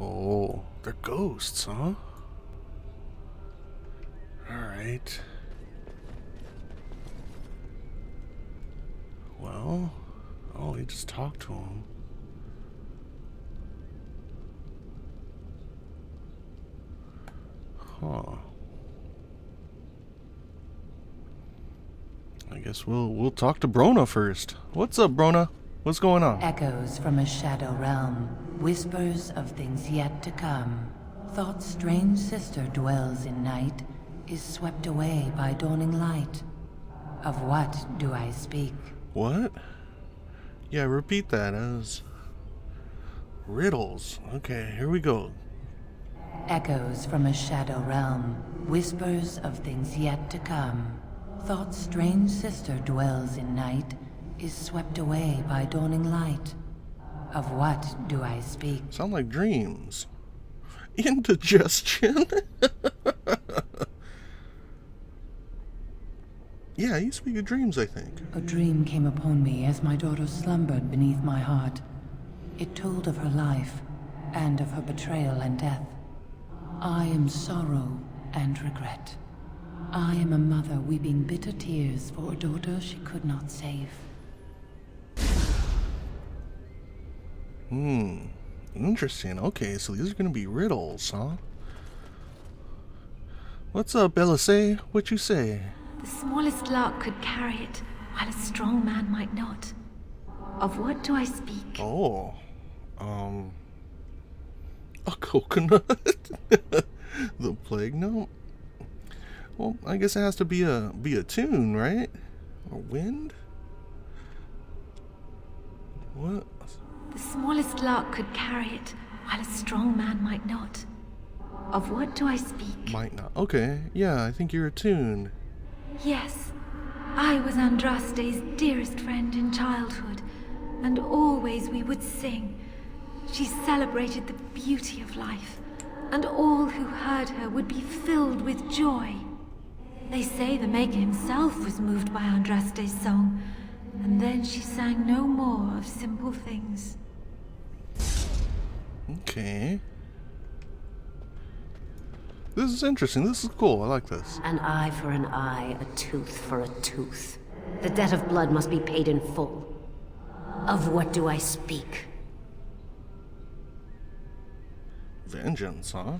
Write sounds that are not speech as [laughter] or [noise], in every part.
Oh, they're ghosts, huh? Alright. Well, oh, he just talked to him. Huh. I guess we'll we'll talk to Brona first. What's up, Brona? What's going on? Echoes from a shadow realm, whispers of things yet to come. Thought's strange sister dwells in night, is swept away by dawning light. Of what do I speak? What? Yeah, repeat that as riddles. Okay, here we go. Echoes from a shadow realm, whispers of things yet to come. Thought's strange sister dwells in night, is swept away by dawning light. Of what do I speak? Sound like dreams. Indigestion. [laughs] yeah, you speak of dreams, I think. A dream came upon me as my daughter slumbered beneath my heart. It told of her life, and of her betrayal and death. I am sorrow and regret. I am a mother weeping bitter tears for a daughter she could not save. Hmm. Interesting. Okay, so these are gonna be riddles, huh? What's up, Say? What you say? The smallest lark could carry it, while a strong man might not. Of what do I speak? Oh. Um. A coconut? [laughs] the plague note? Well, I guess it has to be a be a tune, right? A wind? What? The smallest lark could carry it, while a strong man might not. Of what do I speak? Might not. Okay, yeah, I think you're attuned. Yes. I was Andraste's dearest friend in childhood, and always we would sing. She celebrated the beauty of life, and all who heard her would be filled with joy. They say the Maker himself was moved by Andraste's song, and then she sang no more of simple things. Okay. This is interesting. This is cool. I like this. An eye for an eye, a tooth for a tooth. The debt of blood must be paid in full. Of what do I speak? Vengeance, huh?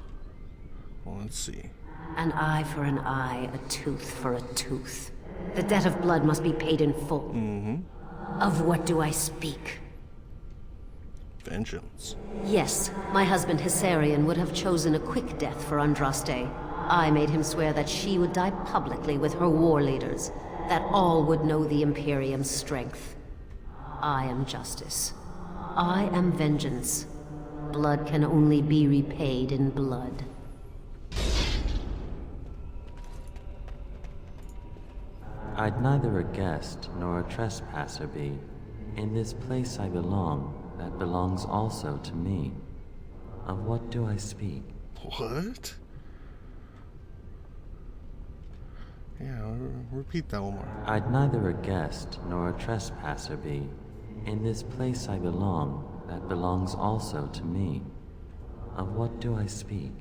Well, let's see. An eye for an eye, a tooth for a tooth. The debt of blood must be paid in full. Mm-hmm. Of what do I speak? Vengeance. Yes, my husband Hessarian would have chosen a quick death for Andraste. I made him swear that she would die publicly with her war leaders, that all would know the Imperium's strength. I am justice. I am vengeance. Blood can only be repaid in blood. I'd neither a guest nor a trespasser be. In this place I belong, that belongs also to me. Of what do I speak? What? Yeah, repeat that one more. I'd neither a guest nor a trespasser be. In this place I belong, that belongs also to me. Of what do I speak?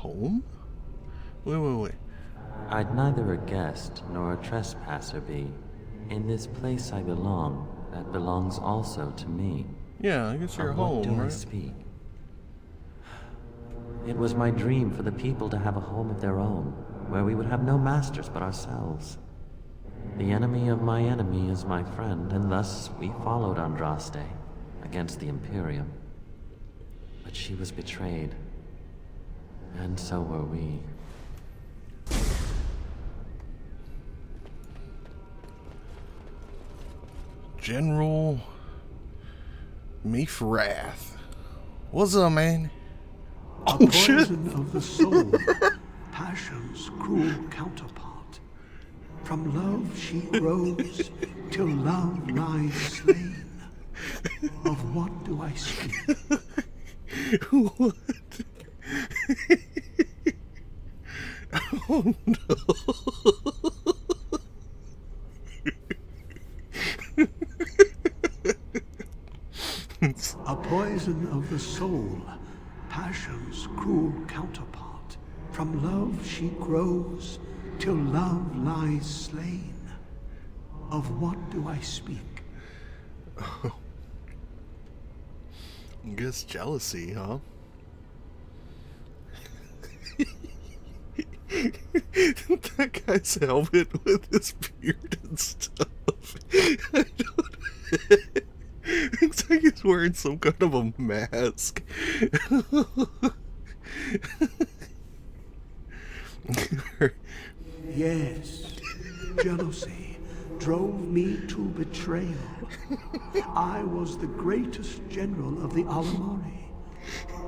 Home? Wait, wait, wait. I'd neither a guest nor a trespasser be. In this place I belong, that belongs also to me. Yeah, I guess you're uh, of home, what do right? I speak? [sighs] It was my dream for the people to have a home of their own, where we would have no masters but ourselves. The enemy of my enemy is my friend, and thus we followed Andraste against the Imperium. But she was betrayed, and so were we. General Maferath. What's up, man? A Oh, shit. poison of the soul, [laughs] passion's cruel counterpart. From love she grows, till love lies slain. Of what do I speak? [laughs] what? Oh no. A poison of the soul, passion's cruel counterpart. From love she grows, till love lies slain. Of what do I speak? I [laughs] guess jealousy, huh? That guy's helmet with his beard and stuff. I [laughs] don't. Looks like he's wearing some kind of a mask. Yes, jealousy drove me to betrayal. I was the greatest general of the Alamarri,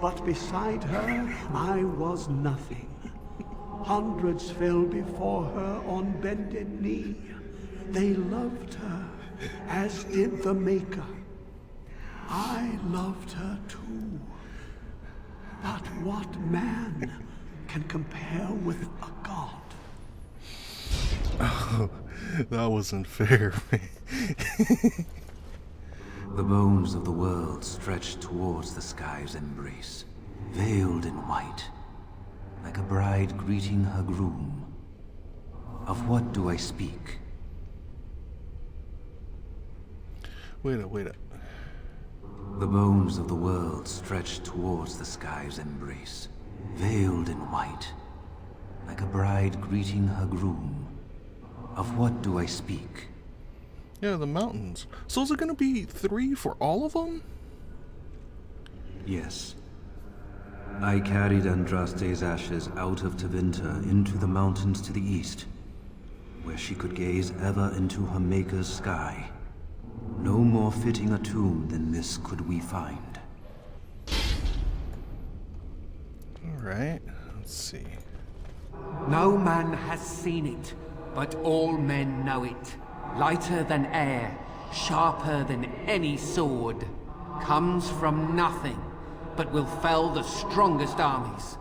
but beside her, I was nothing. Hundreds fell before her on bended knee. They loved her, as did the Maker. I loved her too. But what man can compare with a god? Oh, that wasn't fair. [laughs] The bones of the world stretch towards the sky's embrace, veiled in white, like a bride greeting her groom. Of what do I speak? Wait a wait a. The bones of the world stretch towards the sky's embrace, veiled in white, like a bride greeting her groom. Of what do I speak? Yeah, the mountains. So is it gonna be three for all of them? Yes. I carried Andraste's ashes out of Tevinter into the mountains to the east, where she could gaze ever into her Maker's sky. No more fitting a tomb than this could we find. Alright, let's see. No man has seen it, but all men know it. Lighter than air, sharper than any sword. Comes from nothing, but will fell the strongest armies.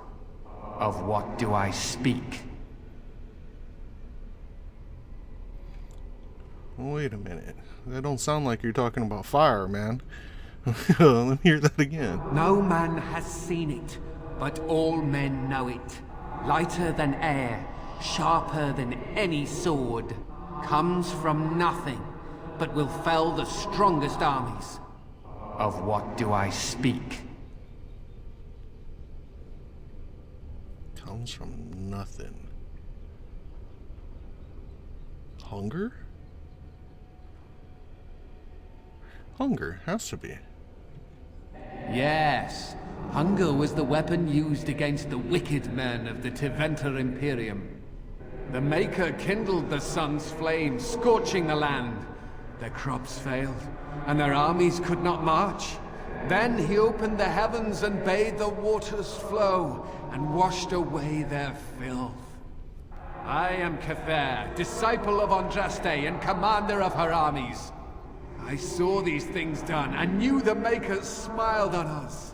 Of what do I speak? Wait a minute. That don't sound like you're talking about fire, man. [laughs] Let me hear that again. No man has seen it, but all men know it. Lighter than air, sharper than any sword. Comes from nothing, but will fell the strongest armies. Of what do I speak? Comes from nothing. Hunger? Hunger has to be. Yes, hunger was the weapon used against the wicked men of the Tevinter Imperium. The Maker kindled the sun's flame, scorching the land. Their crops failed, and their armies could not march. Then he opened the heavens and bade the waters flow, and washed away their filth. I am Cathaire, disciple of Andraste and commander of her armies. I saw these things done and knew the Makers smiled on us.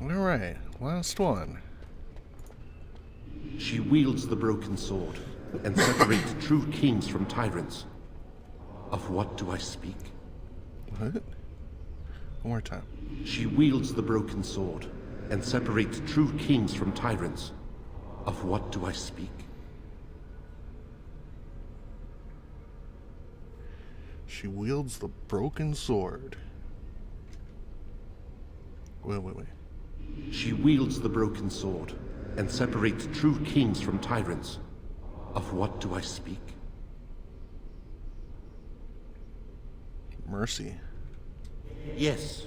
Alright, last one. She wields the broken sword and separates true kings from tyrants. Of what do I speak? What? One more time. She wields the broken sword and separates true kings from tyrants. Of what do I speak? She wields the broken sword. Wait, wait, wait. She wields the broken sword and separates true kings from tyrants. Of what do I speak? Mercy. Yes,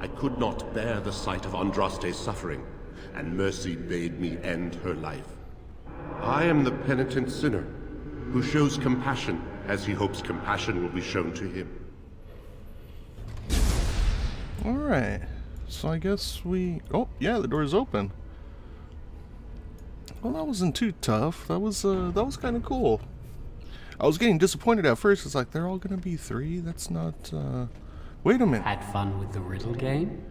I could not bear the sight of Andraste's suffering, and mercy bade me end her life. I am the penitent sinner, who shows compassion as he hopes compassion will be shown to him. Alright. So I guess we... Oh, yeah, the door's open. Well, that wasn't too tough. That was, uh, that was kind of cool. I was getting disappointed at first. It's like, they're all gonna be three? That's not, uh... Wait a minute. Had fun with the riddle game?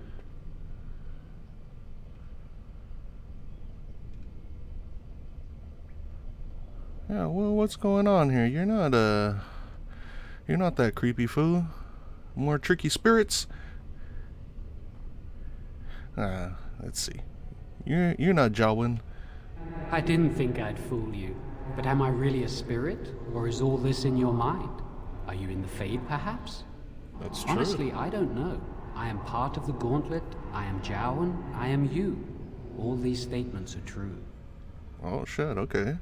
Yeah, well, what's going on here? You're not, uh... You're not that creepy fool. More tricky spirits? Uh, let's see. You're, you're not Jowan. I didn't think I'd fool you. But am I really a spirit? Or is all this in your mind? Are you in the Fade, perhaps? That's true. Honestly, I don't know. I am part of the Gauntlet. I am Jowan. I am you. All these statements are true. Oh, shit, okay.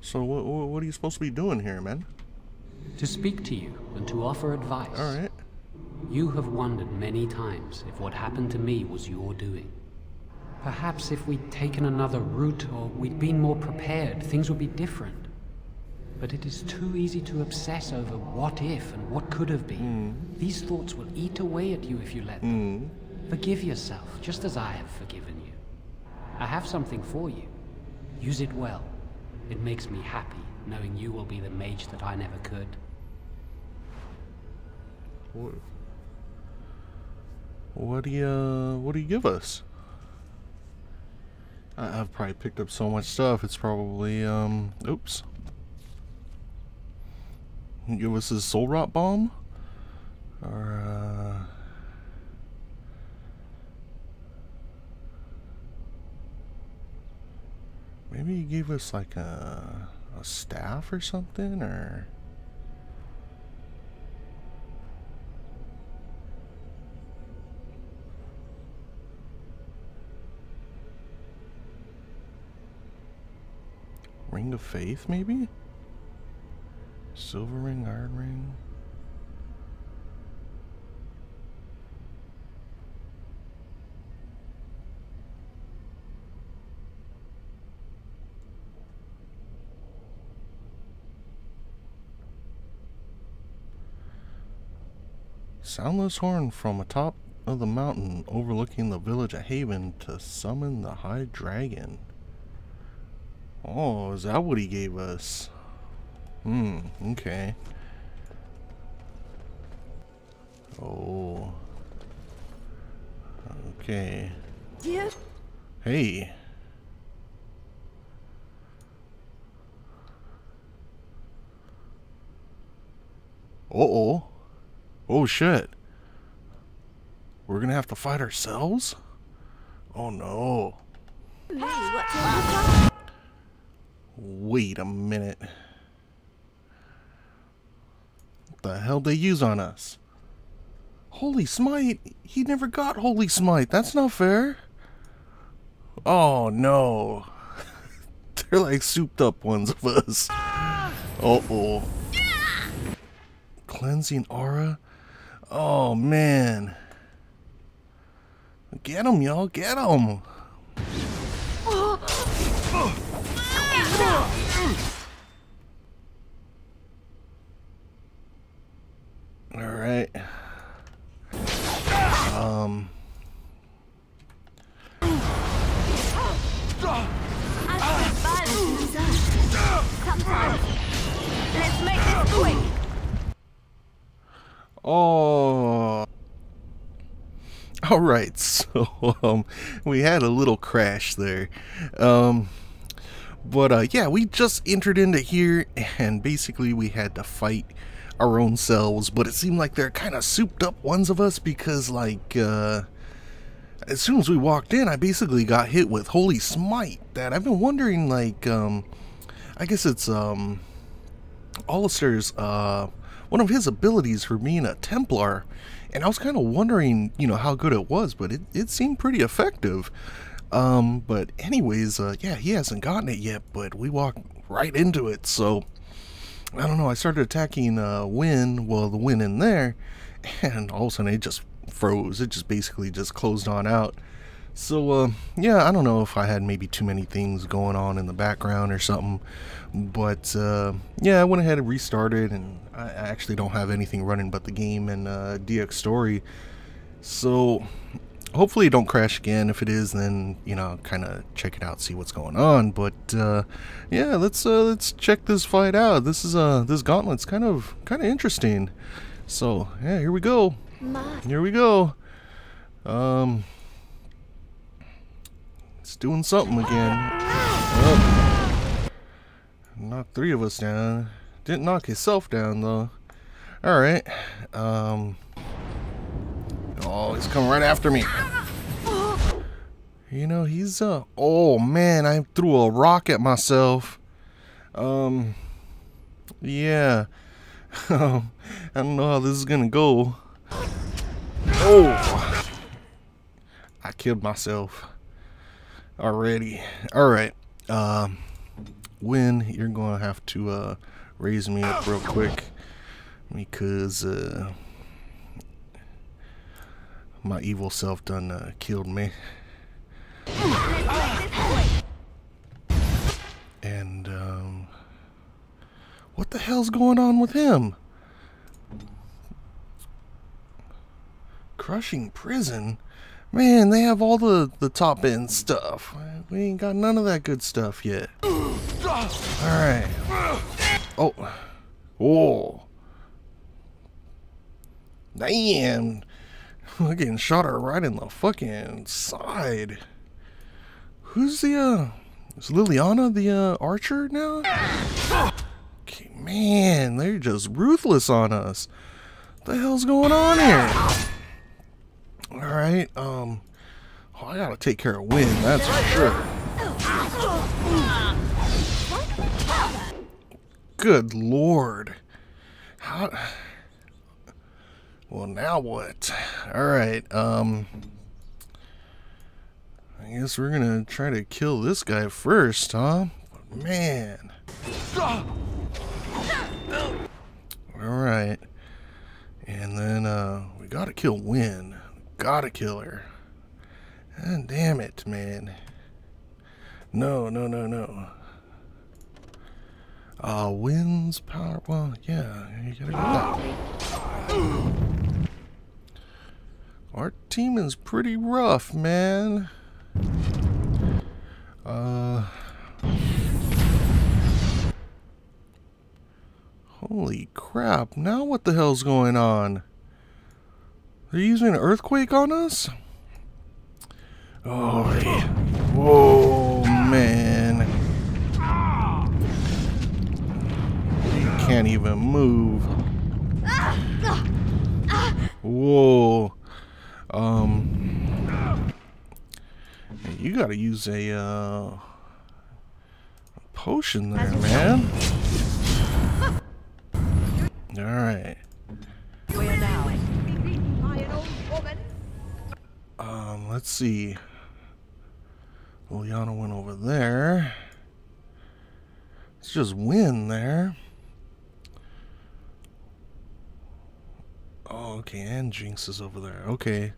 So what, what, what are you supposed to be doing here, man? To speak to you and to offer advice. All right. You have wondered many times if what happened to me was your doing. Perhaps if we'd taken another route or we'd been more prepared, things would be different. But it is too easy to obsess over what if and what could have been. These thoughts will eat away at you if you let them. Forgive yourself, just as I have forgiven you. I have something for you. Use it well. It makes me happy, knowing you will be the mage that I never could. What, what do you uh, what do you give us? I, I've probably picked up so much stuff. It's probably um. Oops. Give us a soul rot bomb, or uh. Maybe he gave us like a a staff or something, or. Ring of Faith, maybe? Silver ring, iron ring. Soundless horn from atop of the mountain overlooking the village of Haven to summon the High Dragon. Oh, is that what he gave us? Hmm, okay. Oh. Okay. Dear, Hey. Uh-oh. Oh, shit. We're gonna have to fight ourselves? Oh, no. hey, what's on the top? Wait a minute. The hell they use on us? Holy Smite! He never got Holy Smite. That's not fair. Oh no. [laughs] They're like souped up ones of us. Uh oh. Cleansing aura? Oh man. Get him, y'all. Get him. [gasps] All right. Um. Let's make this quick. Oh. All right. [laughs] So um, we had a little crash there. Um, but uh, yeah, we just entered into here, and basically we had to fight our own selves. But it seemed like they're kind of souped up ones of us because, like, uh, as soon as we walked in, I basically got hit with Holy Smite. That I've been wondering, like, um, I guess it's um, Alistair's uh, one of his abilities for being a Templar, and I was kind of wondering, you know, how good it was, but it, it seemed pretty effective. Um, but anyways, uh, yeah, he hasn't gotten it yet, but we walked right into it, so I don't know. I started attacking uh, Wynne, well, the Wynne in there, [laughs] and all of a sudden it just froze. It just basically just closed on out. So, uh, yeah, I don't know if I had maybe too many things going on in the background or something, but uh, yeah, I went ahead and restarted, and I actually don't have anything running but the game and uh, Dxtory. So, hopefully, it don't crash again. If it is, then you know, kind of check it out, see what's going on. But uh, yeah, let's uh, let's check this fight out. This is uh this gauntlet's kind of kind of interesting. So yeah, here we go. My. Here we go. Um, It's doing something again. Oh. Knocked three of us down. Didn't knock himself down though. Alright. Um Oh, he's coming right after me. You know, he's uh oh man, I threw a rock at myself. Um yeah. [laughs] I don't know how this is gonna go. Oh I killed myself already. Alright. Um Wynne, you're gonna have to uh raise me up real quick because uh my evil self done uh, killed me. And, um, what the hell's going on with him? Crushing prison? Man, they have all the, the top end stuff. We ain't got none of that good stuff yet. Alright. Oh. Oh. Damn. Getting shot her right in the fucking side. Who's the, uh, is Leliana the, uh, archer now? Okay, man, they're just ruthless on us. What the hell's going on here? Alright, um, oh, I gotta take care of Wynne, that's for sure. Good lord. How... Well, now what? Alright, um... I guess we're gonna try to kill this guy first, huh? Man. Alright. And then, uh, we gotta kill Wynne. Gotta kill her. And damn it, man. No, no, no, no. Uh, Wynne's power. Well, yeah, you gotta go that. Our team is pretty rough, man. Uh. Holy crap, now what the hell's going on? They're using an earthquake on us? Oh, yeah. whoa, man. You can't even move. Whoa. Um. You gotta use a, uh, potion there, man. Alright. Um, let's see. Leliana went over there. Let's just win there. Oh, okay, and Jinx is over there. Okay.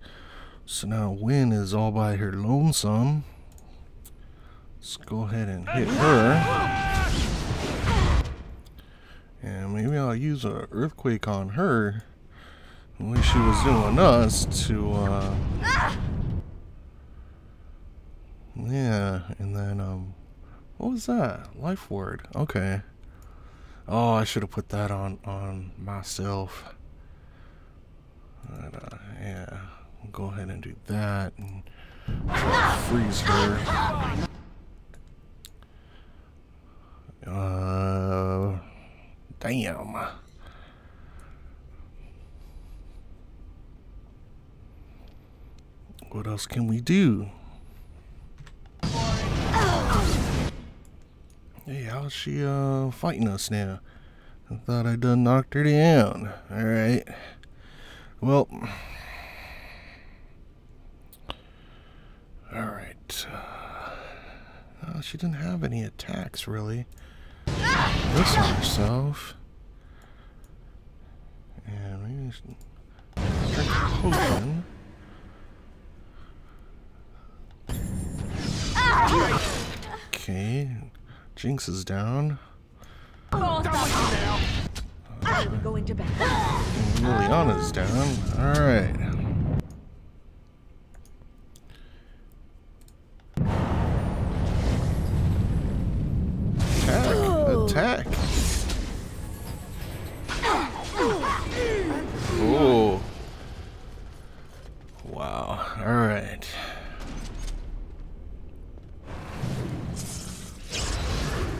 So now Wynne is all by her lonesome. Let's go ahead and hit her. And maybe I'll use an earthquake on her. The way she was doing us to, uh... Yeah, and then, um... What was that? Life ward. Okay. Oh, I should have put that on, on myself. But, uh, yeah. We'll go ahead and do that and freeze her. Uh, damn. What else can we do? Hey, how's she uh fighting us now? I thought I done knocked her down. Alright. Well, Alright. Uh, uh, she didn't have any attacks, really. Ah! This on herself. And maybe drink a potion. Okay. Jinx is down. Oh, Leliana's down. Alright. Attack! Attack! Ooh. Wow. Alright.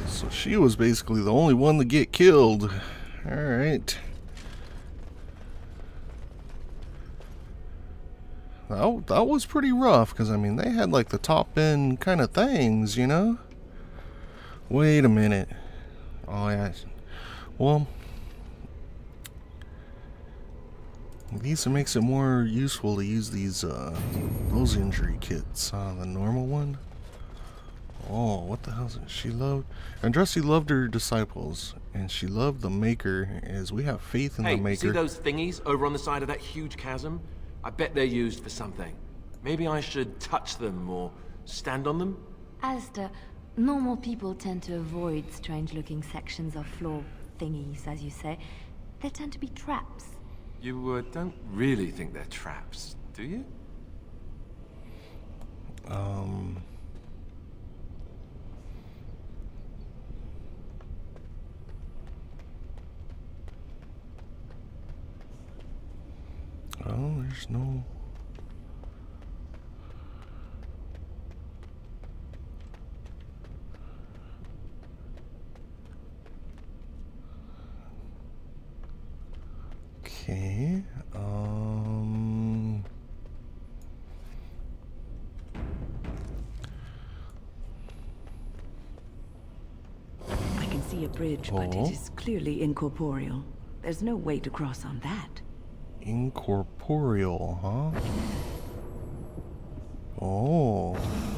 So she was basically the only one to get killed. Alright. That, that was pretty rough, because, I mean, they had, like, the top-end kind of things, you know? Wait a minute. Oh, yeah. Well, these makes it more useful to use these, uh, those injury kits, uh, the normal one. Oh, what the hell is it? She loved, Andraste loved her disciples, and she loved the Maker, as we have faith in hey, the Maker. see those thingies over on the side of that huge chasm? I bet they're used for something. Maybe I should touch them or stand on them? Alistair, normal people tend to avoid strange-looking sections of floor thingies, as you say. They tend to be traps. You uh, don't really think they're traps, do you? Um... Oh, there's no... Okay, um... I can see a bridge, but Oh. it is clearly incorporeal. There's no way to cross on that. Incorporeal, huh? Oh.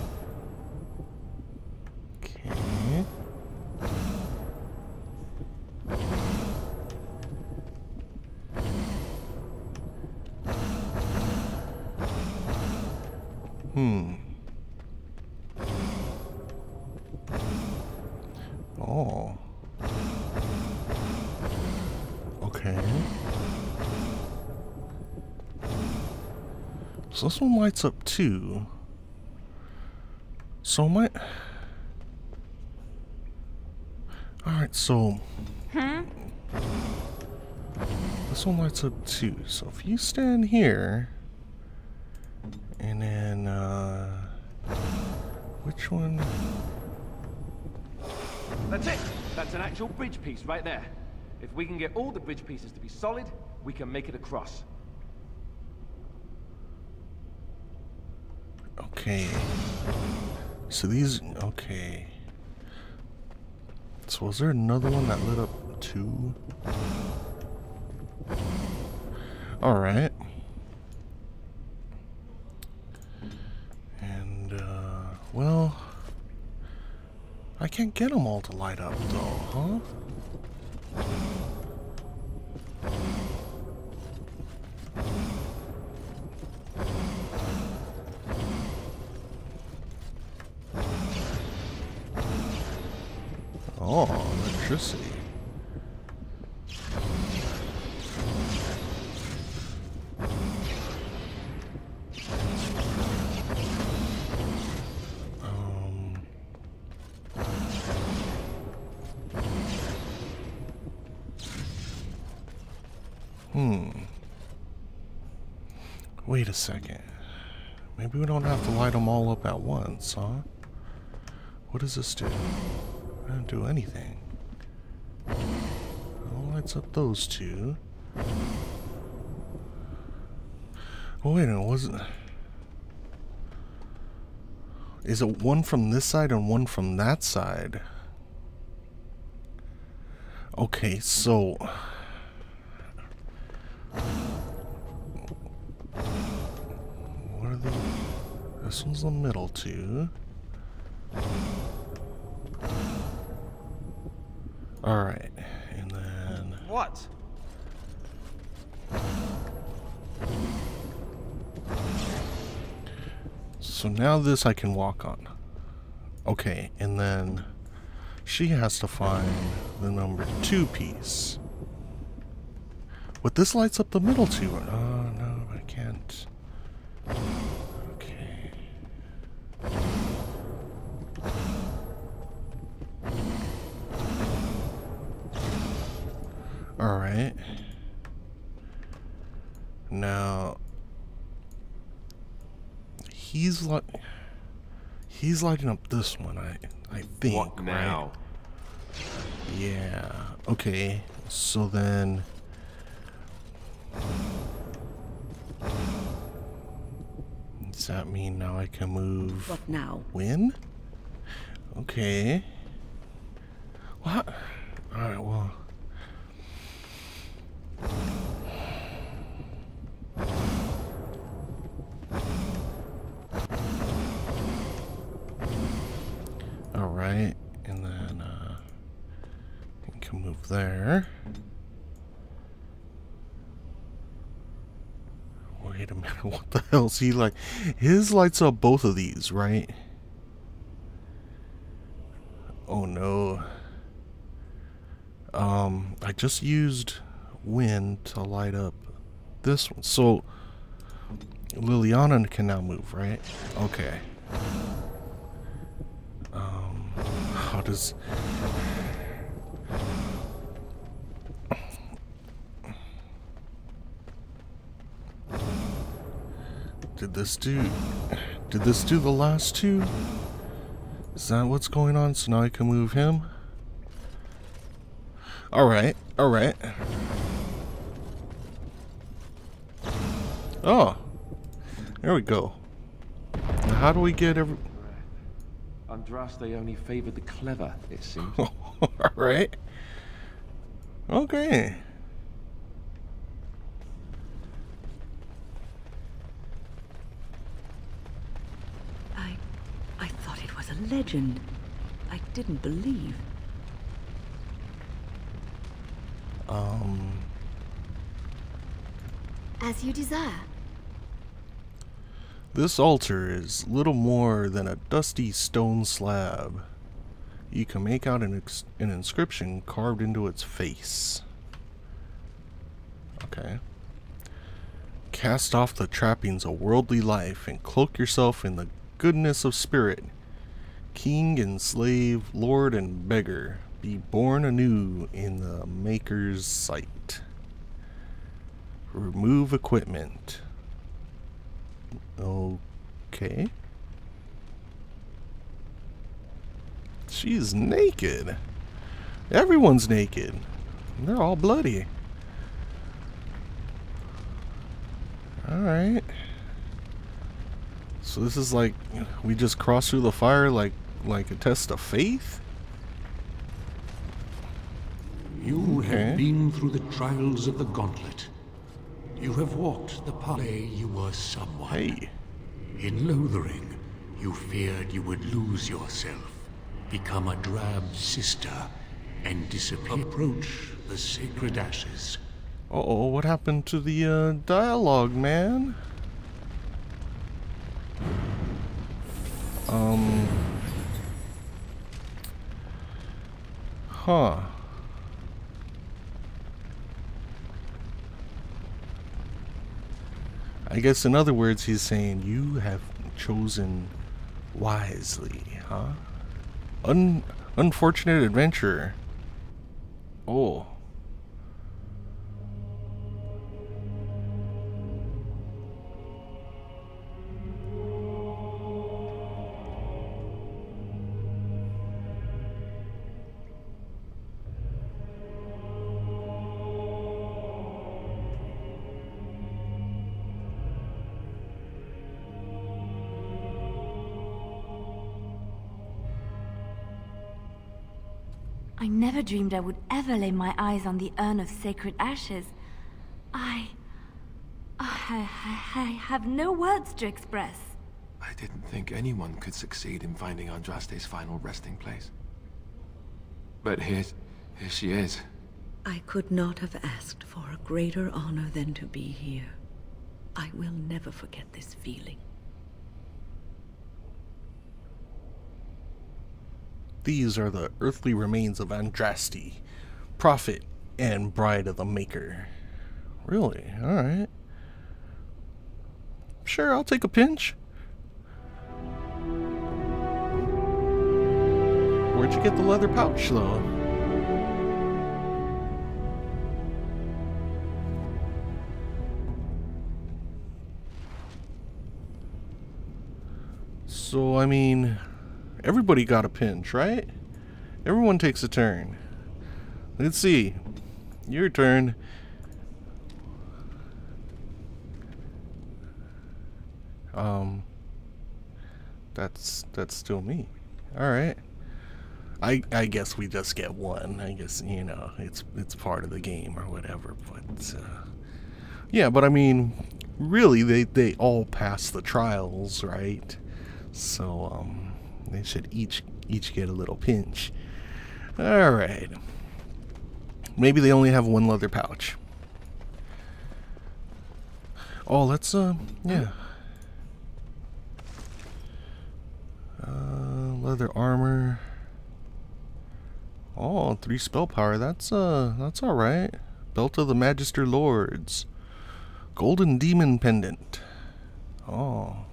So this one lights up too. So my... Alright, so... This one lights up too. So if you stand here... And then, uh... Which one? That's it. That's an actual bridge piece right there. If we can get all the bridge pieces to be solid, we can make it across. Okay. So these... Okay. So was there another one that lit up too? Alright. And, uh, well... I can't get them all to light up though, huh? Oh, electricity. Um. Hmm. Wait a second. Maybe we don't have to light them all up at once, huh? What does this do? I don't do anything. Up those two. Oh, wait it... Is it one from this side and one from that side? Okay, so... What are the... This one's the middle two. Alright, What? So now this I can walk on. Okay, and then she has to find the number two piece. But this lights up the middle two. Oh, no, Alright. Now, he's like, he's lighting up this one. I, I think. What now? Yeah. Okay. So then. Does that mean now I can move? What now? Wynne? Okay. What? Alright, well. Alright, and then uh you can move there. Wait a minute, [laughs] is he like? His lights up both of these, right? Oh no. Um, I just used wind to light up this one. So Leliana can now move, right? Okay. Um, how does Did this do Did this do the last two? Is that what's going on? So now I can move him? Alright, alright. Oh. There we go. Now how do we get every... Andraste only favored the clever, it seems. [laughs] Alright. Okay. I... I thought it was a legend. I didn't believe. Um... As you desire. This altar is little more than a dusty stone slab. You can make out an, an inscription carved into its face. Okay. Cast off the trappings of worldly life and cloak yourself in the goodness of spirit. King and slave, lord and beggar, be born anew in the Maker's sight. Remove equipment. Okay. She's naked. Everyone's naked. They're all bloody. Alright. So this is like we just cross through the fire like like a test of faith? You Okay. have been through the trials of the gauntlet. You have walked the path. You were someone. Hey. In Lothering, you feared you would lose yourself, become a drab sister, and disappear. Approach the sacred ashes. Uh oh, what happened to the uh, dialogue, man? Um. Huh. I guess in other words, he's saying you have chosen wisely, huh? Un unfortunate adventurer. Oh. Dreamed I would ever lay my eyes on the urn of sacred ashes. I... I, I, I have no words to express. I didn't think anyone could succeed in finding Andraste's final resting place. But here, here she is. I could not have asked for a greater honor than to be here. I will never forget this feeling. These are the earthly remains of Andraste, prophet and bride of the Maker. Really? Alright. Sure, I'll take a pinch. Where'd you get the leather pouch, though? So, I mean, everybody got a pinch, right? Everyone takes a turn. Let's see. Your turn. Um, that's that's still me. All right. I I guess we just get one. I guess you know it's it's part of the game or whatever. But uh, yeah, but I mean, really, they they all pass the trials, right? So um, they should each each get a little pinch. All right. Maybe they only have one leather pouch. Oh, let's uh, yeah. Uh, leather armor. Oh, three spell power. That's uh, that's all right. Belt of the Magister Lords. Golden Demon Pendant. Oh.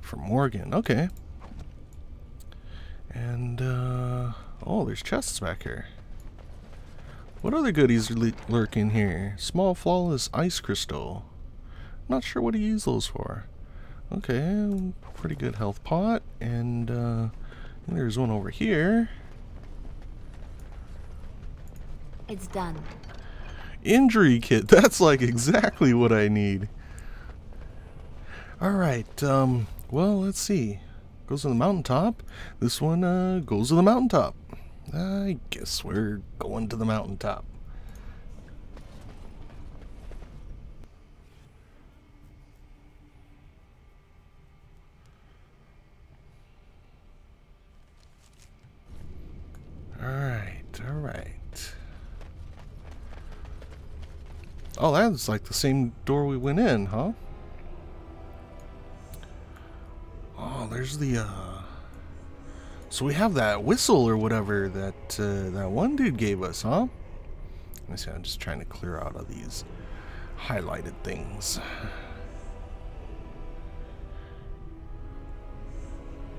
For Morrigan. Okay. And uh, oh, there's chests back here. What other goodies lurk in here? Small flawless ice crystal. Not sure what to use those for. Okay, pretty good health pot, and uh, there's one over here. It's done. Injury kit. [laughs] That's like exactly what I need. Alright, um, well, let's see. Goes to the mountaintop. This one uh, goes to the mountaintop. I guess we're going to the mountaintop. Alright, alright. Oh, that's like the same door we went in, huh? There's the, uh... So we have that whistle or whatever that, uh, that one dude gave us, huh? Let me see, I'm just trying to clear out of these highlighted things.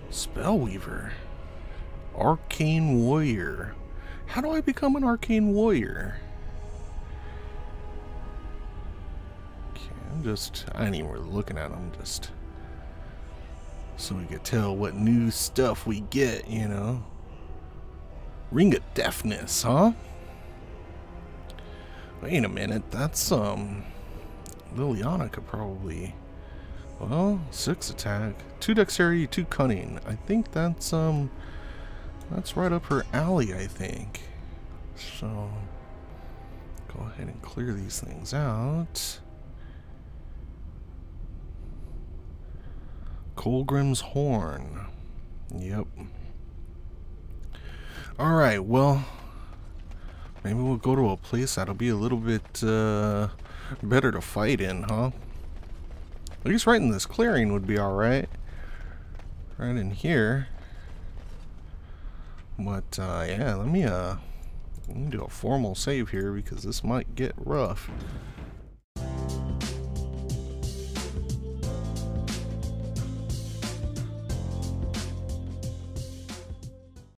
Spellweaver. Arcane Warrior. How do I become an Arcane Warrior? Okay, I'm just, I ain't even really looking at them, just so we could tell what new stuff we get, you know. Ring of Deafness, huh? Wait a minute, that's, um, Leliana could probably, well, six attack, two dexterity, two cunning. I think that's, um, that's right up her alley, I think. So, go ahead and clear these things out. Kolgrim's Horn. Yep. Alright, well, maybe we'll go to a place that'll be a little bit uh, better to fight in, huh? At least right in this clearing would be alright. Right in here. But uh, yeah, let me uh, let me do a formal save here because this might get rough.